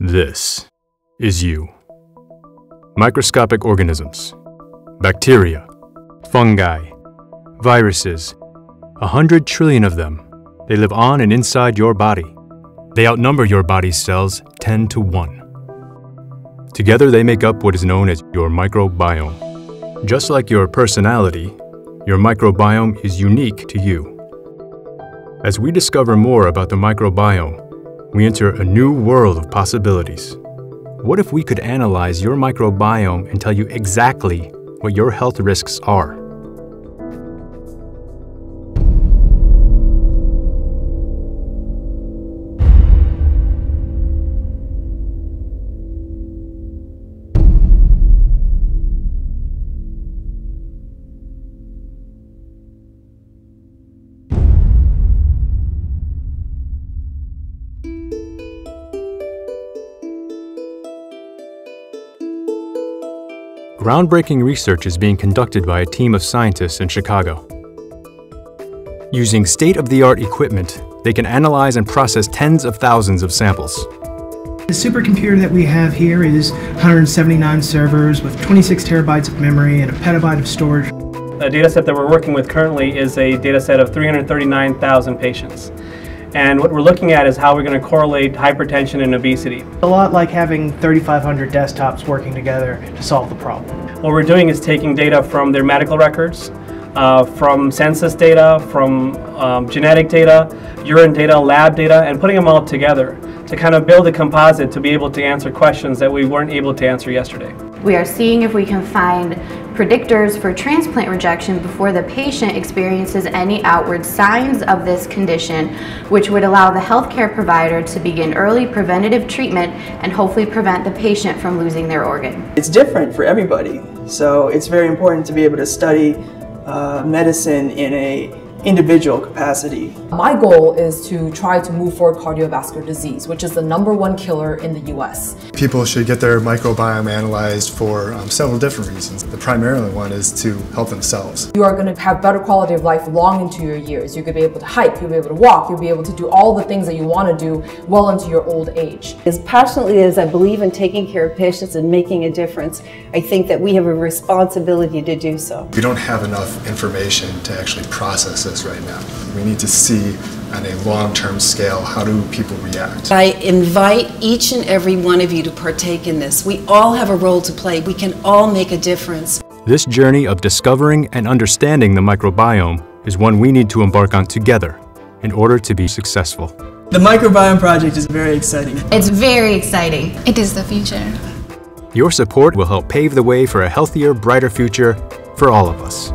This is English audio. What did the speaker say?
This is you. Microscopic organisms, bacteria, fungi, viruses, a hundred trillion of them. They live on and inside your body. They outnumber your body's cells 10 to 1. Together, they make up what is known as your microbiome. Just like your personality, your microbiome is unique to you. As we discover more about the microbiome, we enter a new world of possibilities. What if we could analyze your microbiome and tell you exactly what your health risks are? Groundbreaking research is being conducted by a team of scientists in Chicago. Using state of the art equipment, they can analyze and process tens of thousands of samples. The supercomputer that we have here is 179 servers with 26 terabytes of memory and a petabyte of storage. A data set that we're working with currently is a data set of 339,000 patients. And what we're looking at is how we're going to correlate hypertension and obesity. A lot like having 3,500 desktops working together to solve the problem. What we're doing is taking data from their medical records, uh, from census data, from um, genetic data, urine data, lab data, and putting them all together to kind of build a composite to be able to answer questions that we weren't able to answer yesterday. We are seeing if we can find predictors for transplant rejection before the patient experiences any outward signs of this condition, which would allow the healthcare provider to begin early preventative treatment and hopefully prevent the patient from losing their organ. It's different for everybody, so it's very important to be able to study uh, medicine in a individual capacity. My goal is to try to move forward cardiovascular disease, which is the number one killer in the US. People should get their microbiome analyzed for um, several different reasons. The primary one is to help themselves. You are going to have better quality of life long into your years. You're going to be able to hike, you'll be able to walk, you'll be able to do all the things that you want to do well into your old age. As passionately as I believe in taking care of patients and making a difference, I think that we have a responsibility to do so. We don't have enough information to actually process it right now. We need to see on a long-term scale how do people react. I invite each and every one of you to partake in this. We all have a role to play. We can all make a difference. This journey of discovering and understanding the microbiome is one we need to embark on together in order to be successful. The Microbiome Project is very exciting. It's very exciting. It is the future. Your support will help pave the way for a healthier, brighter future for all of us.